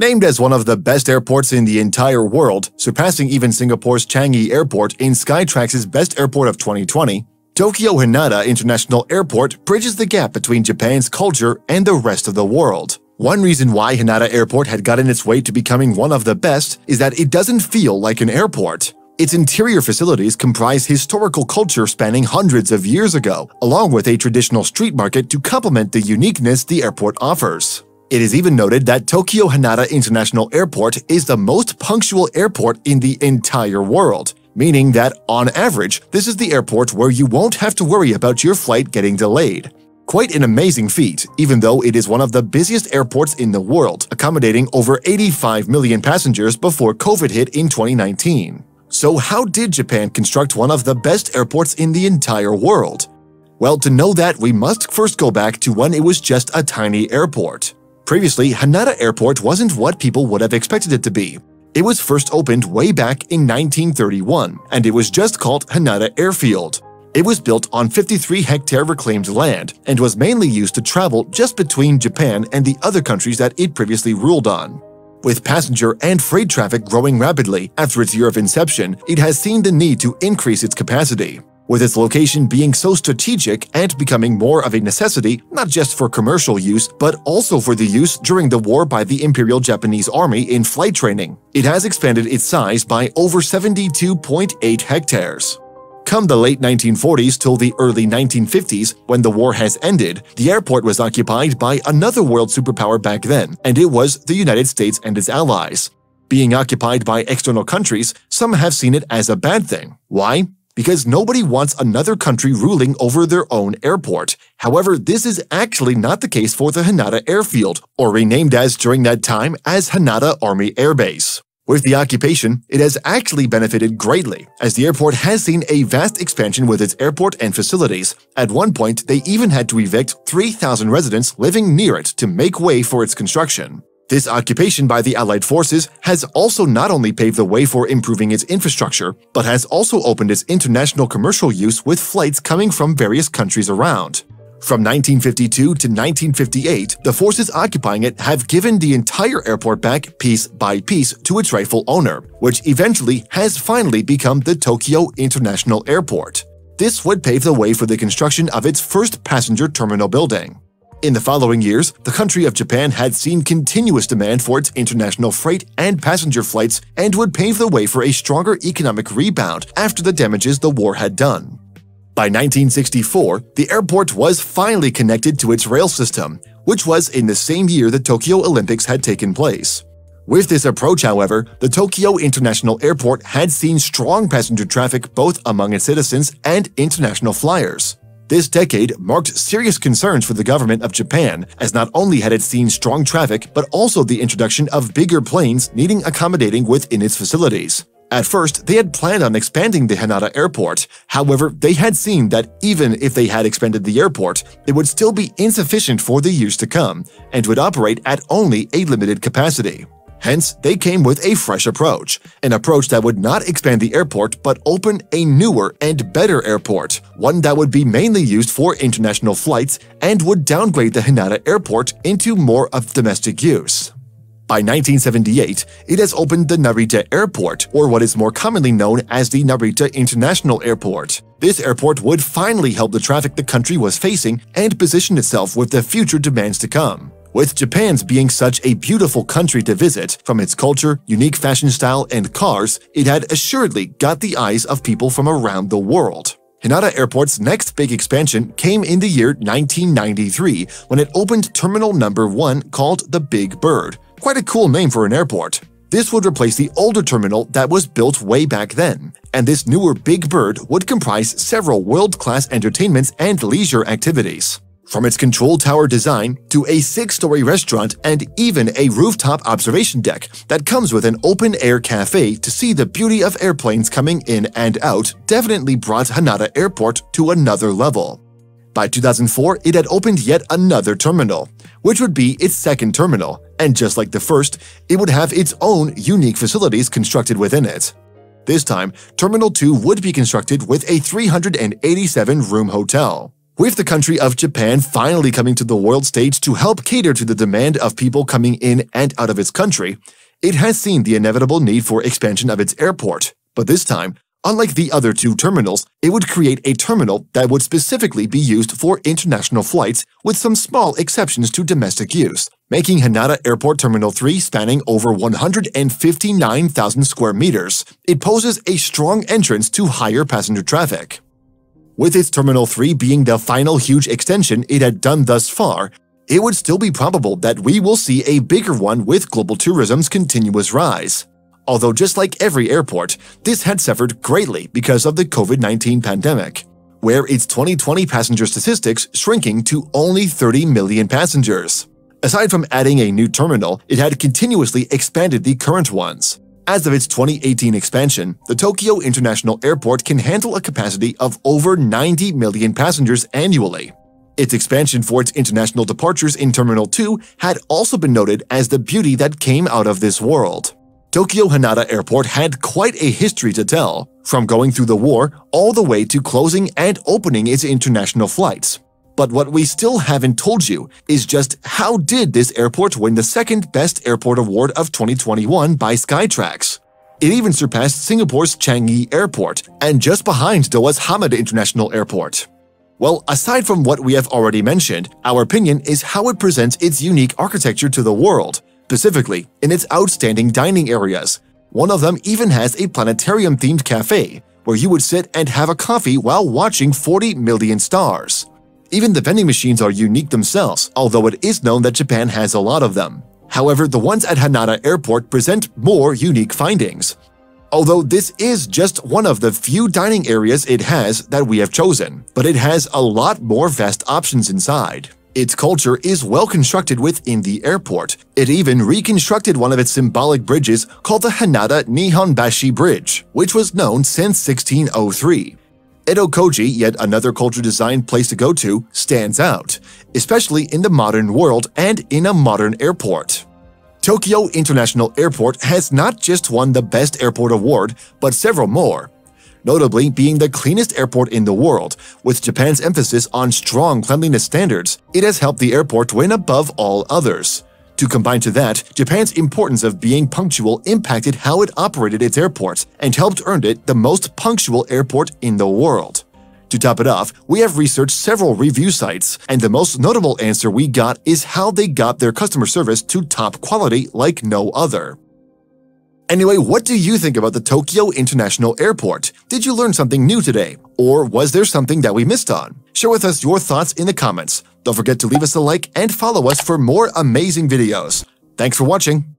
Named as one of the best airports in the entire world, surpassing even Singapore's Changi Airport in Skytrax's Best Airport of 2020, Tokyo Haneda International Airport bridges the gap between Japan's culture and the rest of the world. One reason why Haneda Airport had gotten its way to becoming one of the best is that it doesn't feel like an airport. Its interior facilities comprise historical culture spanning hundreds of years ago, along with a traditional street market to complement the uniqueness the airport offers. It is even noted that Tokyo Haneda International Airport is the most punctual airport in the entire world, meaning that, on average, this is the airport where you won't have to worry about your flight getting delayed. Quite an amazing feat, even though it is one of the busiest airports in the world, accommodating over 85 million passengers before COVID hit in 2019. So how did Japan construct one of the best airports in the entire world? Well, to know that, we must first go back to when it was just a tiny airport. Previously, Haneda Airport wasn't what people would have expected it to be. It was first opened way back in 1931, and it was just called Haneda Airfield. It was built on 53-hectare reclaimed land and was mainly used to travel just between Japan and the other countries that it previously ruled on. With passenger and freight traffic growing rapidly after its year of inception, it has seen the need to increase its capacity with its location being so strategic and becoming more of a necessity not just for commercial use, but also for the use during the war by the Imperial Japanese Army in flight training. It has expanded its size by over 72.8 hectares. Come the late 1940s till the early 1950s, when the war has ended, the airport was occupied by another world superpower back then, and it was the United States and its allies. Being occupied by external countries, some have seen it as a bad thing. Why? Because nobody wants another country ruling over their own airport. However, this is actually not the case for the Haneda Airfield, or renamed as during that time as Haneda Army Air Base. With the occupation, it has actually benefited greatly, as the airport has seen a vast expansion with its airport and facilities. At one point, they even had to evict 3,000 residents living near it to make way for its construction. This occupation by the Allied forces has also not only paved the way for improving its infrastructure, but has also opened its international commercial use with flights coming from various countries around. From 1952 to 1958, the forces occupying it have given the entire airport back piece by piece to its rightful owner, which eventually has finally become the Tokyo International Airport. This would pave the way for the construction of its first passenger terminal building. In the following years, the country of Japan had seen continuous demand for its international freight and passenger flights and would pave the way for a stronger economic rebound after the damages the war had done. By 1964, the airport was finally connected to its rail system, which was in the same year the Tokyo Olympics had taken place. With this approach, however, the Tokyo International Airport had seen strong passenger traffic both among its citizens and international flyers. This decade marked serious concerns for the government of Japan, as not only had it seen strong traffic, but also the introduction of bigger planes needing accommodating within its facilities. At first, they had planned on expanding the Haneda airport. However, they had seen that even if they had expanded the airport, it would still be insufficient for the years to come and would operate at only a limited capacity. Hence, they came with a fresh approach, an approach that would not expand the airport but open a newer and better airport, one that would be mainly used for international flights and would downgrade the Haneda airport into more of domestic use. By 1978, it has opened the Narita Airport, or what is more commonly known as the Narita International Airport. This airport would finally help the traffic the country was facing and position itself with the future demands to come. With Japan's being such a beautiful country to visit, from its culture, unique fashion style, and cars, it had assuredly got the eyes of people from around the world. Haneda Airport's next big expansion came in the year 1993 when it opened Terminal Number 1 called the Big Bird. Quite a cool name for an airport. This would replace the older terminal that was built way back then, and this newer Big Bird would comprise several world-class entertainments and leisure activities. From its control tower design to a six-story restaurant and even a rooftop observation deck that comes with an open-air cafe to see the beauty of airplanes coming in and out definitely brought Haneda Airport to another level. By 2004, it had opened yet another terminal, which would be its second terminal, and just like the first, it would have its own unique facilities constructed within it. This time, Terminal 2 would be constructed with a 387-room hotel. With the country of Japan finally coming to the world stage to help cater to the demand of people coming in and out of its country, it has seen the inevitable need for expansion of its airport. But this time, unlike the other two terminals, it would create a terminal that would specifically be used for international flights with some small exceptions to domestic use, making Haneda Airport Terminal 3 spanning over 159,000 square meters. It poses a strong entrance to higher passenger traffic. With its Terminal 3 being the final huge extension it had done thus far, it would still be probable that we will see a bigger one with global tourism's continuous rise. Although just like every airport, this had suffered greatly because of the COVID-19 pandemic, where its 2020 passenger statistics shrinking to only 30 million passengers. Aside from adding a new terminal, it had continuously expanded the current ones. As of its 2018 expansion, the Tokyo International Airport can handle a capacity of over 90 million passengers annually. Its expansion for its international departures in Terminal 2 had also been noted as the beauty that came out of this world. Tokyo Haneda Airport had quite a history to tell, from going through the war all the way to closing and opening its international flights. But what we still haven't told you is just how did this airport win the second best airport award of 2021 by Skytrax? It even surpassed Singapore's Changi Airport and just behind Doha's Hamad International Airport. Well, aside from what we have already mentioned, our opinion is how it presents its unique architecture to the world, specifically in its outstanding dining areas. One of them even has a planetarium-themed cafe, where you would sit and have a coffee while watching 40 million stars. Even the vending machines are unique themselves, although it is known that Japan has a lot of them. However, the ones at Haneda Airport present more unique findings. Although this is just one of the few dining areas it has that we have chosen, but it has a lot more vast options inside. Its culture is well constructed within the airport. It even reconstructed one of its symbolic bridges called the Haneda Nihonbashi Bridge, which was known since 1603. Edokoji, yet another culture design place to go to, stands out, especially in the modern world and in a modern airport. Tokyo International Airport has not just won the Best Airport Award, but several more, notably being the cleanest airport in the world. With Japan's emphasis on strong cleanliness standards, it has helped the airport win above all others. To combine to that, Japan's importance of being punctual impacted how it operated its airports and helped earn it the most punctual airport in the world. To top it off, we have researched several review sites, and the most notable answer we got is how they got their customer service to top quality like no other. Anyway, what do you think about the Tokyo International Airport? Did you learn something new today? Or was there something that we missed on? Share with us your thoughts in the comments. Don't forget to leave us a like and follow us for more amazing videos. Thanks for watching.